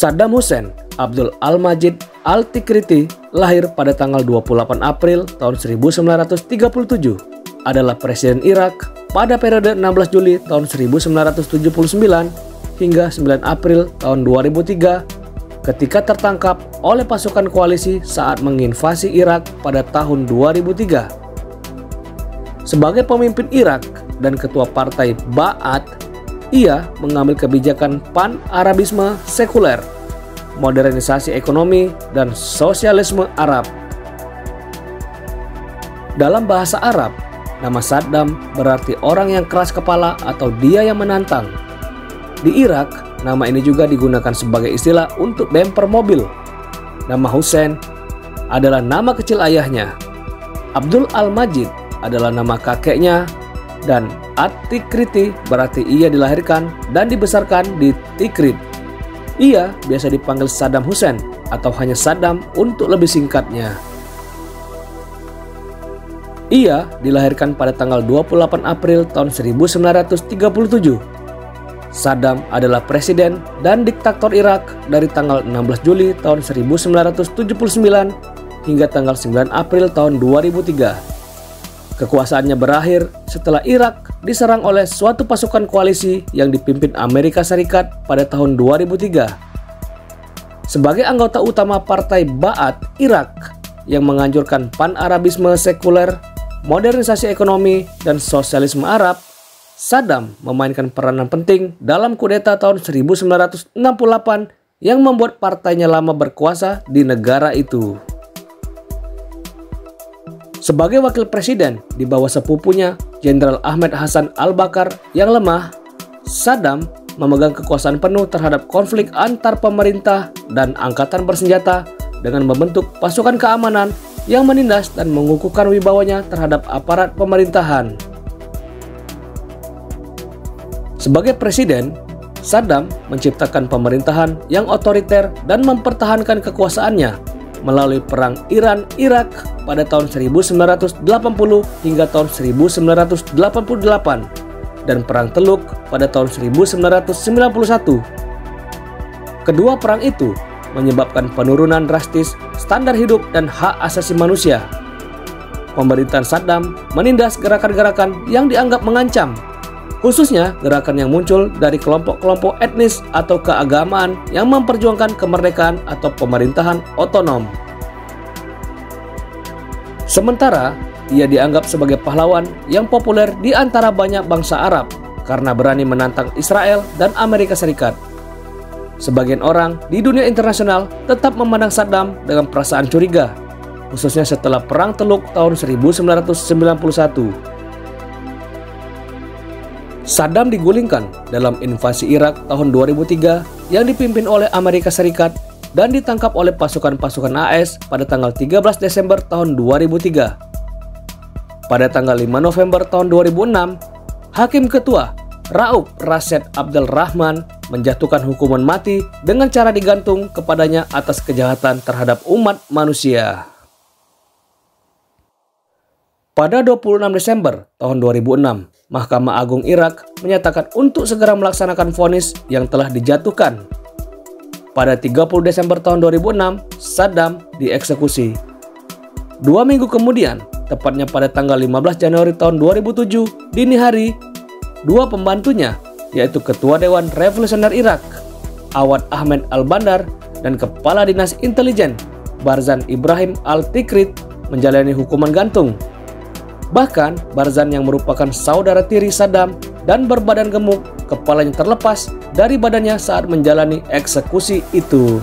Saddam Hussein Abdul Al-Majid Al-Tikriti lahir pada tanggal 28 April tahun 1937 adalah Presiden Irak pada periode 16 Juli tahun 1979 hingga 9 April tahun 2003 ketika tertangkap oleh pasukan koalisi saat menginvasi Irak pada tahun 2003. Sebagai pemimpin Irak dan ketua partai Ba'ath, ia mengambil kebijakan pan-Arabisme sekuler, modernisasi ekonomi, dan sosialisme Arab. Dalam bahasa Arab, nama Saddam berarti orang yang keras kepala atau dia yang menantang. Di Irak, nama ini juga digunakan sebagai istilah untuk bemper mobil. Nama Hussein adalah nama kecil ayahnya. Abdul Al-Majid adalah nama kakeknya dan At-Tikriti berarti ia dilahirkan dan dibesarkan di Tikrit. Ia biasa dipanggil Saddam Hussein atau hanya Saddam untuk lebih singkatnya. Ia dilahirkan pada tanggal 28 April tahun 1937. Saddam adalah presiden dan diktator Irak dari tanggal 16 Juli tahun 1979 hingga tanggal 9 April tahun 2003. Kekuasaannya berakhir setelah Irak diserang oleh suatu pasukan koalisi yang dipimpin Amerika Serikat pada tahun 2003. Sebagai anggota utama Partai Ba'ath Irak yang menganjurkan pan-Arabisme sekuler, modernisasi ekonomi, dan sosialisme Arab, Saddam memainkan peranan penting dalam kudeta tahun 1968 yang membuat partainya lama berkuasa di negara itu. Sebagai wakil presiden di bawah sepupunya, Jenderal Ahmed Hasan al-Bakar yang lemah, Saddam memegang kekuasaan penuh terhadap konflik antar pemerintah dan angkatan bersenjata dengan membentuk pasukan keamanan yang menindas dan mengukuhkan wibawanya terhadap aparat pemerintahan. Sebagai presiden, Saddam menciptakan pemerintahan yang otoriter dan mempertahankan kekuasaannya melalui Perang Iran-Irak pada tahun 1980 hingga tahun 1988 dan Perang Teluk pada tahun 1991. Kedua perang itu menyebabkan penurunan drastis standar hidup dan hak asasi manusia. Pemerintahan Saddam menindas gerakan-gerakan yang dianggap mengancam khususnya gerakan yang muncul dari kelompok-kelompok etnis atau keagamaan yang memperjuangkan kemerdekaan atau pemerintahan otonom. Sementara, ia dianggap sebagai pahlawan yang populer di antara banyak bangsa Arab karena berani menantang Israel dan Amerika Serikat. Sebagian orang di dunia internasional tetap memandang Saddam dengan perasaan curiga, khususnya setelah Perang Teluk tahun 1991. Saddam digulingkan dalam invasi Irak tahun 2003 yang dipimpin oleh Amerika Serikat dan ditangkap oleh pasukan-pasukan AS pada tanggal 13 Desember tahun 2003. Pada tanggal 5 November tahun 2006, Hakim Ketua Raub Rasid Abdul Rahman menjatuhkan hukuman mati dengan cara digantung kepadanya atas kejahatan terhadap umat manusia. Pada 26 Desember tahun 2006, Mahkamah Agung Irak menyatakan untuk segera melaksanakan vonis yang telah dijatuhkan. Pada 30 Desember tahun 2006, Saddam dieksekusi. Dua minggu kemudian, tepatnya pada tanggal 15 Januari tahun 2007, dini hari, dua pembantunya, yaitu Ketua Dewan Revolusioner Irak, Awad Ahmed Al-Bandar, dan Kepala Dinas Intelijen, Barzan Ibrahim Al-Tikrit, menjalani hukuman gantung Bahkan, Barzan yang merupakan saudara tiri Saddam dan berbadan gemuk, kepalanya terlepas dari badannya saat menjalani eksekusi itu.